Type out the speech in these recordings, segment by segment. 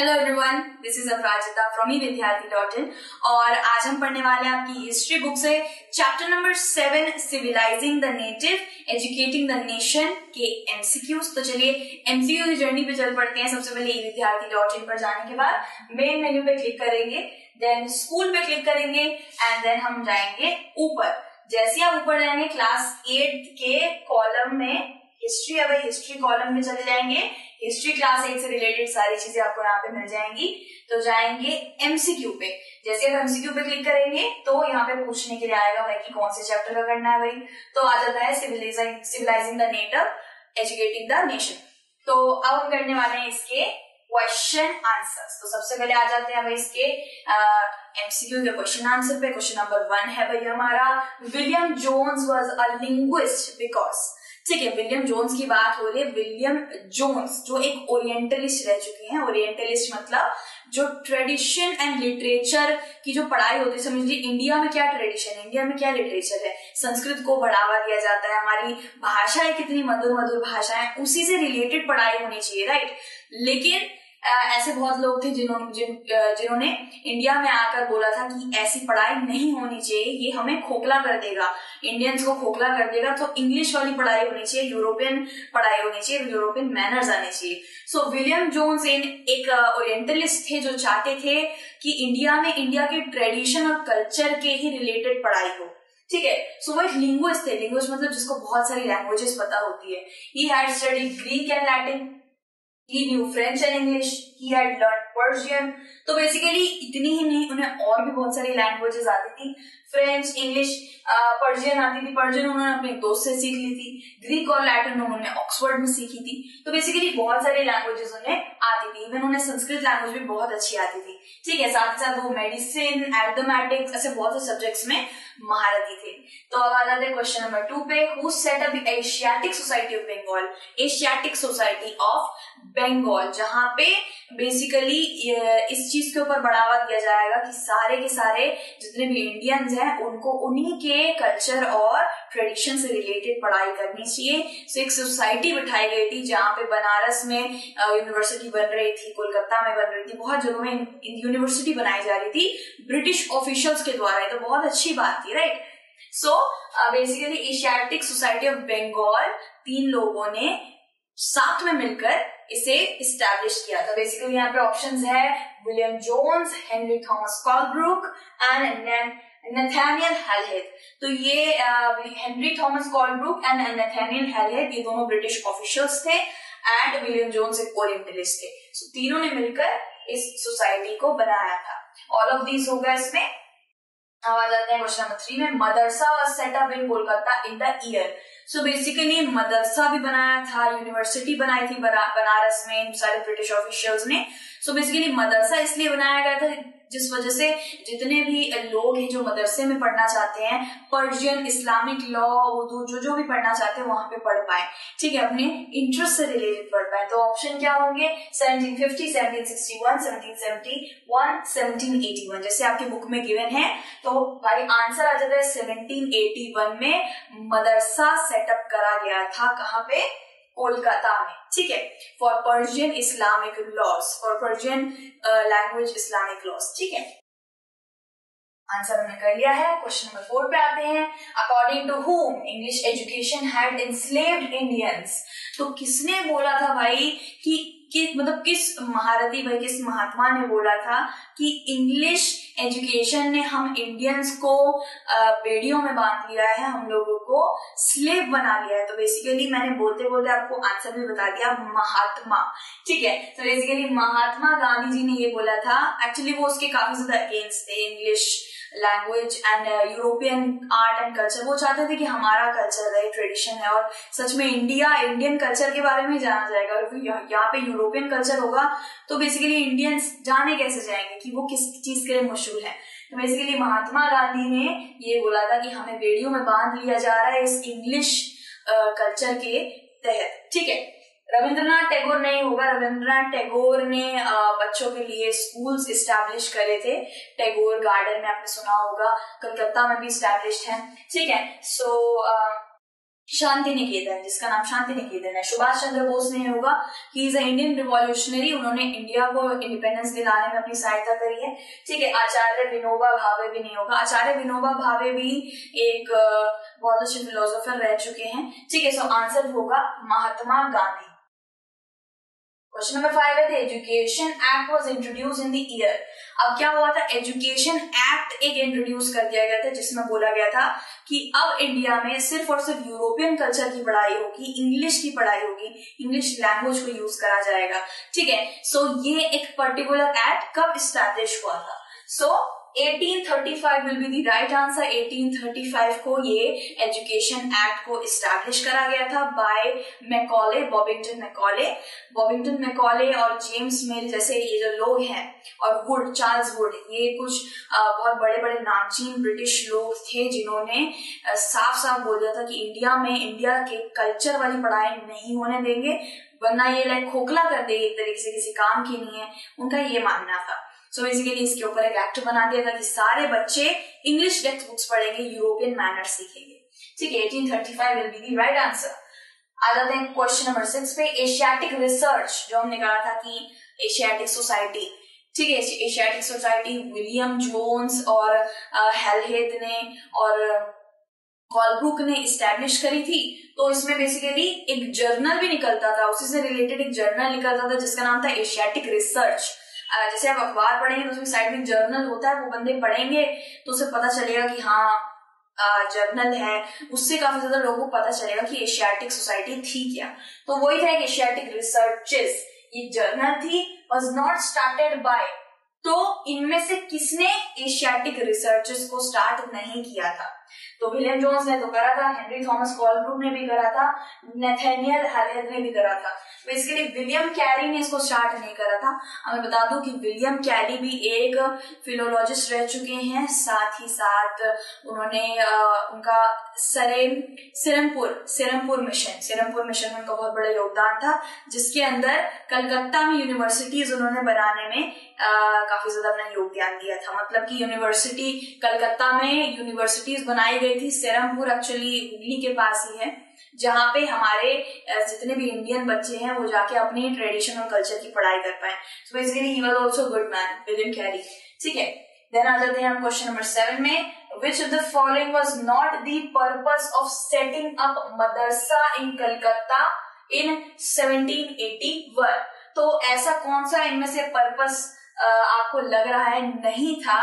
Hello everyone this is Aparajita from e Vidyarthi dot in और आज हम पढ़ने वाले हैं आपकी हिस्ट्री बुक से chapter number seven civilising the native educating the nation के एमसीक्यूज तो चलिए एमसीक्यू की जर्नी पे चल पड़ते हैं। सबसे पहले ई विद्यार्थी डॉट इन पर जाने के बाद मेन मेन्यू पे क्लिक करेंगे देन स्कूल पे क्लिक करेंगे एंड देन हम जाएँगे ऊपर। जैसे आप ऊपर जाएँगे क्लास एट के कॉलम में हिस्ट्री अब हिस्ट्री कॉलम में चले जाएँगे। हिस्ट्री क्लास एट से रिलेटेड सारी चीज़ें आपको यहाँ पे मिल जाएँगी। तो जाएँगे एमसीक्यू पे। जैसे आप एमसीक्यू पे क्लिक करेंगे तो यहाँ पे पूछने के लिए आएगा भाई कि कौन से चैप्टर का करना है भाई। तो आ जाता है civilising the native educating the nation तो अब हम करने वाले हैं इसके क्वेश्चन आंसर्स तो सबसे पहले आ जाते हैं भाई इसके एमसीक्यू के क्वेश्चन आंसर पे। क्वेश्चन नंबर वन है भाई हमारा William Jones was a linguist because ठीक है विलियम जोन्स की बात हो रही है। विलियम जोन्स जो एक ओरिएंटलिस्ट रह चुके हैं। ओरिएंटलिस्ट मतलब जो ट्रेडिशन एंड लिटरेचर की जो पढ़ाई होती है, समझ लीजिए इंडिया में क्या ट्रेडिशन है? इंडिया में क्या लिटरेचर है? संस्कृत को बढ़ावा दिया जाता है। हमारी भाषाएँ कितनी मधुर मधुर भाषा है। उसी से रिलेटेड पढ़ाई होनी चाहिए राइट लेकिन ऐसे बहुत लोग थे जिन्होंने जिन, जिन्होंने इंडिया में आकर बोला था कि ऐसी पढ़ाई नहीं होनी चाहिए ये हमें खोखला कर देगा। इंडियंस को खोखला कर देगा तो इंग्लिश वाली पढ़ाई होनी चाहिए यूरोपियन पढ़ाई होनी चाहिए यूरोपियन मैनर्स आने चाहिए। सो विलियम जोन्स इन एक ओरिएंटलिस्ट थे जो चाहते थे कि इंडिया में इंडिया के ट्रेडिशन और कल्चर के ही रिलेटेड पढ़ाई हो। ठीक है? सो वो एक लिंग्विस्ट थे। लिंग्विस्ट मतलब जिसको बहुत सारी लैंग्वेजेस पता होती है। He had study Greek and Latin he knew French and English, he had learned Persian. तो बेसिकली इतनी ही नहीं, उन्हें और भी बहुत सारी लैंग्वेजेस आती थी. फ्रेंच इंग्लिश पर्शियन आती थी. पर्शियन उन्होंने अपने दोस्त से सीख ली थी. ग्रीक और लैटिन उन्होंने ऑक्सफोर्ड में सीखी थी. तो बेसिकली बहुत सारी लैंग्वेजेस उन्हें आती थी. इवन उन्हें संस्कृत लैंग्वेज भी बहुत अच्छी आती थी. ठीक है, साथ साथ वो मेडिसिन एर्थमेटिक्स ऐसे बहुत से सब्जेक्ट्स में महारथी थे. तो अब आ जाते क्वेश्चन नंबर टू पे. Who set up Asiatic Society of Bengal Asiatic Society of Bengal जहाँ पे बेसिकली इस चीज़ के ऊपर बढ़ावा दिया जाएगा कि सारे के सारे जितने भी इंडियंस हैं, उनको उन्हीं के कल्चर और ट्रेडिशन से रिलेटेड पढ़ाई करनी चाहिए। सो एक सोसाइटी बिठाई गई थी जहाँ पे बनारस में यूनिवर्सिटी बन रही थी, कोलकाता में बन रही थी, बहुत जगहों में यूनिवर्सिटी बनाई जा रही थी ब्रिटिश ऑफिशियल्स के द्वारा। तो बहुत अच्छी बात थी right so basically Asiatic Society of Bengal तीन लोगों ने साथ में मिलकर इसे स्टैब्लिश किया। था बेसिकली यहाँ पे ऑप्शन है William Jones Henry Thomas Colebrooke and Nathaniel Halhed तो ये Henry Thomas Colebrooke and Nathaniel Halhed ये दोनों ब्रिटिश ऑफिशियल्स थे एंड विलियम जोन्स एक ओरिएंटलिस्ट थे। So, तीनों ने मिलकर इस सोसाइटी को बनाया था। ऑल ऑफ़ दीज होगा इसमें। अब आ जाते हैं क्वेश्चन नंबर थ्री में मदरसा setup in Kolkata in the year so basically मदरसा भी बनाया था यूनिवर्सिटी बनाई थी बनारस में सारे ब्रिटिश ऑफिशियल्स ने। सो बेसिकली मदरसा इसलिए बनाया गया था जिस वजह से जितने भी लोग हैं जो मदरसे में पढ़ना चाहते हैं पर्शियन इस्लामिक लॉ उर्दू जो जो भी पढ़ना चाहते हैं वहाँ पे पढ़ पाए। ठीक है अपने इंटरेस्ट से रिलेटेड पढ़ पाए। तो ऑप्शन क्या होंगे? 1750, 1761, 1771, 1781 जैसे आपके बुक में गिवन है। तो भाई आंसर आ जाता है 1781 में मदरसा सेटअप करा गया था कहाँ पे? कोलकाता में, ठीक है? For Persian Islamic laws for Persian language Islamic laws ठीक है? आंसर हमने कर लिया है। क्वेश्चन नंबर फोर पे आते हैं। According to whom English education had enslaved Indians तो किसने बोला था भाई कि कि मतलब किस महारथी भाई, किस महात्मा ने बोला था कि इंग्लिश एजुकेशन ने हम इंडियंस को बेड़ियों में बाँध लिया है, हम लोगों को स्लेव बना लिया है। तो बेसिकली मैंने बोलते बोलते आपको आंसर भी बता दिया, महात्मा। ठीक है? तो बेसिकली महात्मा गांधी जी ने ये बोला था। एक्चुअली वो उसके काफ़ी ज़्यादा अगेंस्ट थे English language and European art and culture वो चाहते थे कि हमारा कल्चर है ट्रेडिशन है और सच में इंडिया इंडियन कल्चर के बारे में जाना जाएगा। यहाँ पे यूरोपियन कल्चर होगा तो बेसिकली इंडियंस जाने कैसे जाएँगे कि वो किस चीज़ के लिए मशहूर है। तो बेसिकली महात्मा गांधी ने ये बोला था कि हमें बेड़ियों में बाँध लिया जा रहा है इस इंग्लिश कल्चर के तहत। ठीक है? रविंद्रनाथ टैगोर नहीं होगा। रविंद्रनाथ टैगोर ने बच्चों के लिए स्कूल्स इस्टेब्लिश करे थे। टैगोर गार्डन में आपने सुना होगा, कलकत्ता में भी इस्टेब्लिश है। ठीक है सो शांति निकेतन, जिसका नाम शांति निकेतन है। सुभाष चंद्र बोस ने होगा। ही इज़ इंडियन रिवॉल्यूशनरी उन्होंने इंडिया को इंडिपेंडेंस दिलाने में अपनी सहायता करी है। ठीक है, आचार्य विनोबा भावे भी नहीं होगा। आचार्य विनोबा भावे भी एक बहुत अच्छे फिलोसोफर रह चुके हैं। ठीक है सो आंसर होगा Mahatma Gandhi. Question number five है education act was introduced in year अब क्या हुआ था? एजुकेशन एक्ट एक इंट्रोड्यूस कर दिया गया था जिसमें बोला गया था कि अब इंडिया में सिर्फ़ और सिर्फ़ यूरोपियन कल्चर की पढ़ाई होगी इंग्लिश की पढ़ाई होगी इंग्लिश लैंग्वेज को यूज़ करा जाएगा। ठीक है सो so, ये एक पर्टिकुलर एक्ट कब स्टैब्लिश हुआ था? So so, 1835 will be the right answer 1835 को ये एजुकेशन एक्ट को इस्टेब्लिश करा गया था by Macaulay Babington Macaulay Babington Macaulay और जेम्स मिल जैसे ये जो लोग हैं और वुड चार्ल्स वुड ये कुछ बहुत बड़े बड़े नामचीन ब्रिटिश लोग थे जिन्होंने साफ़ साफ़ बोल दिया था कि इंडिया में इंडिया के कल्चर वाली पढ़ाई नहीं होने देंगे, वरना ये लाइक खोखला कर देगी एक तरीके से किसी काम की नहीं है। उनका ये मानना था। सो बेसिकली इसके ऊपर एक एक्ट बना दिया था कि सारे बच्चे इंग्लिश टेक्स्ट बुक्स पढ़ेंगे यूरोपियन मैनर सीखेंगे। ठीक है 1835 will be the right answer आ जाते हैं क्वेश्चन नंबर सिक्स पे एशियाटिक रिसर्च जो हमने कहा था कि एशियाटिक सोसाइटी ठीक है एशियाटिक सोसाइटी विलियम जोन्स और हेलहेद ने और कॉलब्रुक ने स्टैब्लिश करी थी। तो इसमें बेसिकली एक जर्नल भी निकलता था, उसी से रिलेटेड एक जर्नल निकलता था जिसका नाम था एशियाटिक रिसर्च जैसे आप अखबार पढ़ेंगे तो उसमें साइड में जर्नल होता है, वो बंदे पढ़ेंगे तो उसे पता चलेगा कि हाँ जर्नल है। उससे काफ़ी ज़्यादा लोगों को पता चलेगा कि एशियाटिक सोसाइटी थी क्या। तो वही था एक एशियाटिक रिसर्चेस ये जर्नल थी वॉज़ नॉट स्टार्टेड बाय तो इनमें से किसने एशियाटिक रिसर्चेस को स्टार्ट नहीं किया था? तो विलियम जोन्स ने तो करा था, हेनरी थॉमस कॉलब्रूक ने भी करा था, नेथेनियल हेलेद ने भी करा था। बेसिकली विलियम कैरी ने इसको स्टार्ट नहीं करा था। हमें बता दूँ कि विलियम कैरी भी एक फिलोलॉजिस्ट रह चुके हैं। साथ ही साथ उन्होंने उनका सरेम सिरमपुर सिरमपुर मिशन सिरमपुर मिशन में उनका बहुत बड़ा योगदान था जिसके अंदर कलकत्ता में यूनिवर्सिटीज उन्होंने बनाने में आ, काफ़ी ज़्यादा अपना योगदान दिया था। मतलब कि यूनिवर्सिटी कलकत्ता में यूनिवर्सिटीज बनाई गई थी। सिरमपुर एक्चुअली हुगली के पास ही है। जहाँ पे हमारे जितने भी इंडियन बच्चे हैं, वो जाके अपनी ट्रेडिशन और कल्चर की पढ़ाई कर पाए। So basically he was also good man William Carey ठीक है? देन आ जाते हैं हम क्वेश्चन नंबर सेवन में। Which of the following was not the purpose of setting up Madrasa in Calcutta in 1781 तो ऐसा कौन सा इनमें से पर्पस आपको लग रहा है नहीं था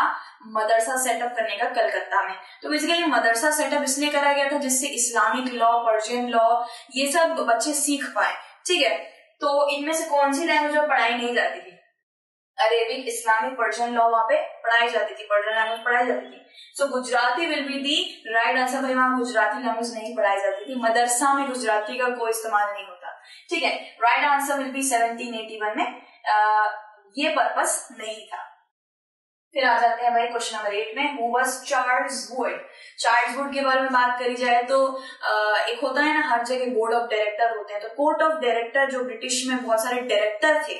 मदरसा सेटअप करने का कलकत्ता में। तो बेसिकली मदरसा सेटअप इसलिए करा गया था जिससे इस्लामिक लॉ पर्शियन लॉ ये सब बच्चे सीख पाए। ठीक है? तो इनमें से कौन सी लैंग्वेज में पढ़ाई नहीं जाती थी? अरेबिक इस्लामिक पर्शियन लॉ वहाँ पे पढ़ाई जाती थी पर्शियन लैंग्वेज पढ़ाई जाती थी। So so, Gujarati will be the right answer भाई वहाँ गुजराती लैंग्वेज नहीं पढ़ाई जाती थी। मदरसा में गुजराती का कोई इस्तेमाल नहीं होता। ठीक है? Right answer will be seventeen eighty one में ये पर्पस नहीं था। फिर आ जाते हैं भाई क्वेश्चन नंबर एट में who Charles Wood Charles Wood के बारे में बात करी जाए तो एक होता है ना, हर जगह बोर्ड ऑफ़ डायरेक्टर होते हैं। तो कोर्ट ऑफ़ डायरेक्टर जो ब्रिटिश में बहुत सारे डायरेक्टर थे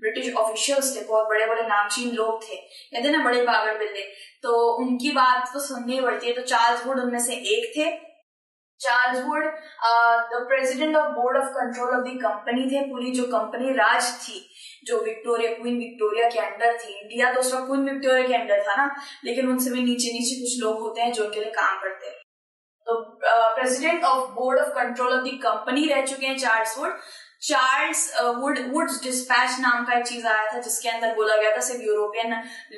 ब्रिटिश ऑफिशियल्स थे, बहुत बड़े बड़े नामचीन लोग थे, कहते ना, बड़े पागड़ बिल्ले। तो उनकी बात तो सुननी पड़ती है। तो चार्ल्स वुड उनमें से एक थे। Charles Wood the president of board of control of the company थे। पूरी जो कंपनी राज थी जो विक्टोरिया क्वीन विक्टोरिया के अंडर थी इंडिया तो उस वक्त क्वीन विक्टोरिया के अंडर था ना, लेकिन उनसे भी नीचे नीचे कुछ लोग होते हैं जो उनके लिए काम करते हैं। तो president of board of control of the company रह चुके हैं Charles Wood Charles Wood Wood's dispatch नाम का एक चीज़ आया था, जिसके अंदर बोला गया था, सिर्फ़ यूरोपियन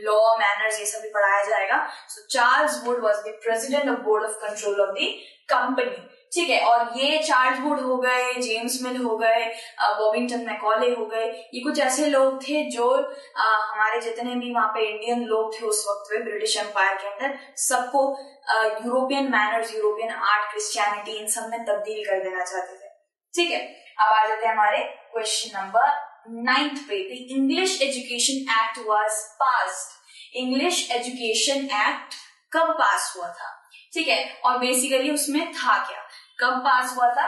लॉ मैनर्स ये सब भी पढ़ाया जाएगा। So Charles Wood was the president of board of control of the company ठीक है और ये चार्ल्स वुड हो गए जेम्स मिल हो गए बॉबिंगटन मैकॉले हो गए ये कुछ ऐसे लोग थे जो आ, हमारे जितने भी वहाँ पे इंडियन लोग थे उस वक्त में ब्रिटिश एम्पायर के अंदर सबको European manners European art Christianity इन सब में तब्दील कर देना चाहते थे। ठीक है अब आ जाते हैं हमारे क्वेश्चन नंबर नाइन्थ पे। The English education act was passed English education act कब पास हुआ था? ठीक है और बेसिकली उसमें था क्या? कब पास हुआ था?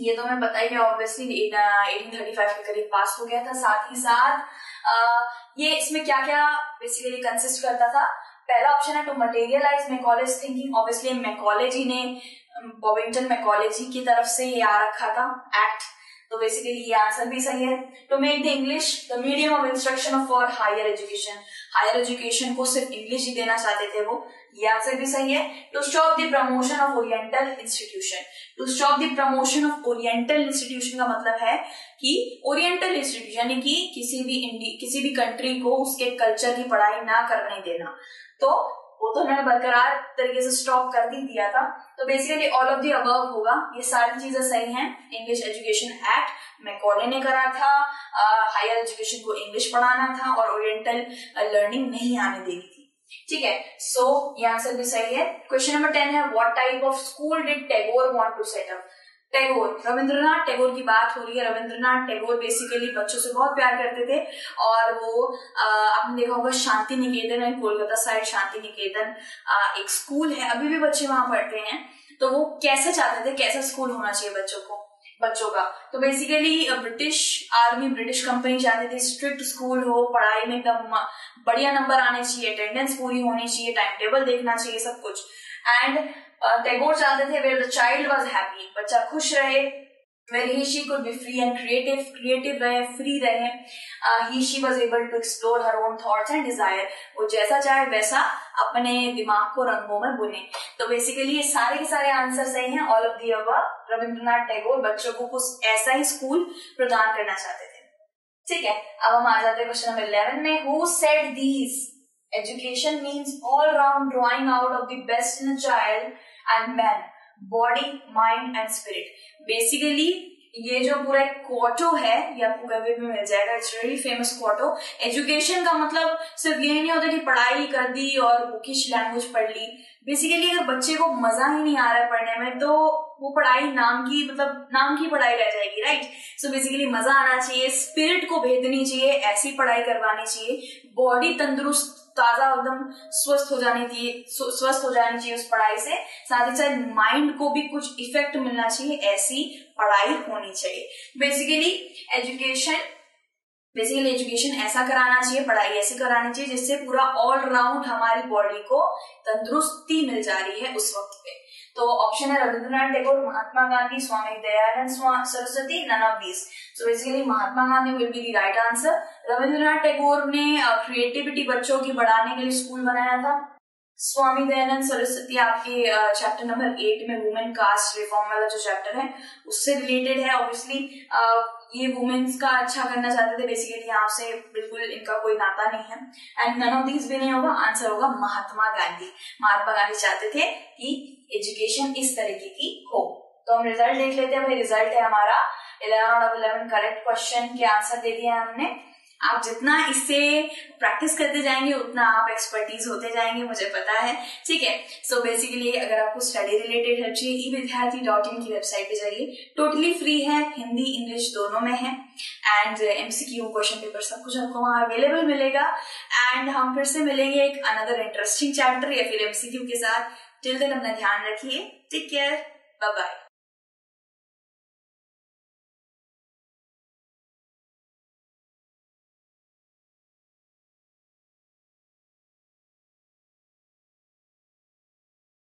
ये तो मैं बता ही ऑब्वियसली एटीन थर्टी फाइव के करीब पास हो गया था साथ ही साथ आ, ये इसमें क्या क्या बेसिकली कंसिस्ट करता था? पहला ऑप्शन है to materialize Macaulay's thinking obviously Macaulay ने बॉबिंगटन मैकॉलेजी की तरफ़ से ये आ रखा था एक्ट तो बेसिकली ये आंसर भी सही है. To make the English the medium of instruction for higher education higher education को सिर्फ़ इंग्लिश ही देना चाहते थे वो ये आंसर भी सही है to stop the promotion of oriental institution to stop the promotion of oriental institution का मतलब है कि ओरिएंटल इंस्टीट्यूशन यानी कि किसी भी किसी भी कंट्री को उसके कल्चर की पढ़ाई ना करने देना। तो वो तो उन्होंने बरकरार तरीके से स्टॉप कर ही दिया था। तो basically all of the above होगा। ये सारी चीज़ें सही हैं। इंग्लिश एजुकेशन एक्ट मैकॉले ने करा था। हायर एजुकेशन को इंग्लिश पढ़ाना था और ओरिएंटल लर्निंग नहीं आने देनी थी। ठीक है? सो ये आंसर भी सही है। क्वेश्चन नंबर टेन है what type of school did Tagore want to set up Tagore. Rabindranath Tagore की बात हो रही है। रविंद्रनाथ टैगोर बेसिकली बच्चों से बहुत प्यार करते थे और वो आपने देखा होगा शांति निकेतन है, कोलकाता साइड शांति निकेतन एक स्कूल है। अभी भी बच्चे वहाँ पढ़ते हैं। तो वो कैसे चाहते थे? कैसा स्कूल होना चाहिए बच्चों को? बच्चों का तो basically British army British company चाहती थी स्ट्रिक्ट स्कूल हो, पढ़ाई में एकदम बढ़िया नंबर आने चाहिए अटेंडेंस पूरी होनी चाहिए टाइम टेबल देखना चाहिए, सब कुछ। एंड टैगोर चाहते थे where the child was happy बच्चा खुश रहे where he she could be free and creative creative रहे फ्री रहे he she was able to explore her own thoughts and desire वो जैसा चाहे वैसा अपने दिमाग को रंगों में बुने। तो बेसिकली ये सारे के सारे आंसर सही हैं। ऑल ऑफ़ दी अब रविंद्रनाथ टैगोर बच्चों को कुछ ऐसा ही स्कूल प्रदान करना चाहते थे। ठीक है? अब हम आ जाते हैं क्वेश्चन नंबर इलेवन में। Who said these education means all round drawing out of the best in child and man body mind and spirit basically ये जो पूरा एक क्वाटो है, ये आपको कभी भी मिल जाएगा it's very famous quote education का मतलब सिर्फ़ ये नहीं होता कि पढ़ाई कर दी और किस लैंग्वेज पढ़ ली. बेसिकली अगर बच्चे को मज़ा ही नहीं आ रहा है पढ़ने में तो वो पढ़ाई नाम की मतलब नाम की पढ़ाई रह जाएगी राइट सो बेसिकली मज़ा आना चाहिए स्पिरिट को भेदनी चाहिए, ऐसी पढ़ाई करवानी चाहिए। बॉडी तंदुरुस्त, ताज़ा एकदम स्वस्थ हो जानी चाहिए स्वस्थ हो जानी चाहिए उस पढ़ाई से। साथ ही साथ माइंड को भी कुछ इफ़ेक्ट मिलना चाहिए, ऐसी पढ़ाई होनी चाहिए। बेसिकली एजुकेशन बेसिकली एजुकेशन ऐसा कराना चाहिए, पढ़ाई ऐसी करानी चाहिए जिससे पूरा ऑलराउंड हमारी बॉडी को तंदुरुस्ती मिल जा रही है उस वक्त पे। तो ऑप्शन है Rabindranath Tagore, Mahatma Gandhi, Swami Dayanand Saraswati none of these so basically Mahatma Gandhi will be the right answer Rabindranath Tagore ने क्रिएटिविटी बच्चों की बढ़ाने के लिए स्कूल बनाया था। स्वामी दयानंद, सरस्वती आपके चैप्टर नंबर एट में वुमेन कास्ट रिफॉर्म वाला जो चैप्टर है, उससे रिलेटेड है ऑब्वियसली ये वुमेन्स का अच्छा करना चाहते थे बेसिकली यहाँ से बिल्कुल इनका कोई नाता नहीं है। एंड नन ऑफ़ दीज भी नहीं होगा आंसर होगा महात्मा गांधी। महात्मा गांधी चाहते थे कि एजुकेशन इस तरीके की हो। तो हम रिज़ल्ट देख लेते हैं, भाई रिज़ल्ट है हमारा। Eleven of eleven correct question के आंसर दे दिया हमने। आप जितना इससे प्रैक्टिस करते जाएँगे, उतना आप एक्सपर्टीज होते जाएँगे, मुझे पता है। ठीक है? सो बेसिकली अगर आपको स्टडी रिलेटेड हेल्प चाहिए ई विद्यार्थी डॉट इन की वेबसाइट पे जाइए। टोटली फ्री है, हिंदी इंग्लिश दोनों में है। एंड एमसीक्यू क्वेश्चन पेपर सब कुछ आपको वहाँ अवेलेबल मिलेगा। एंड हम फिर से मिलेंगे एक अनदर इंटरेस्टिंग चैप्टर या फिर एमसीक्यू के साथ। टिल दिन अपना ध्यान रखिए। Take care bye bye